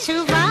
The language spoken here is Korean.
too much.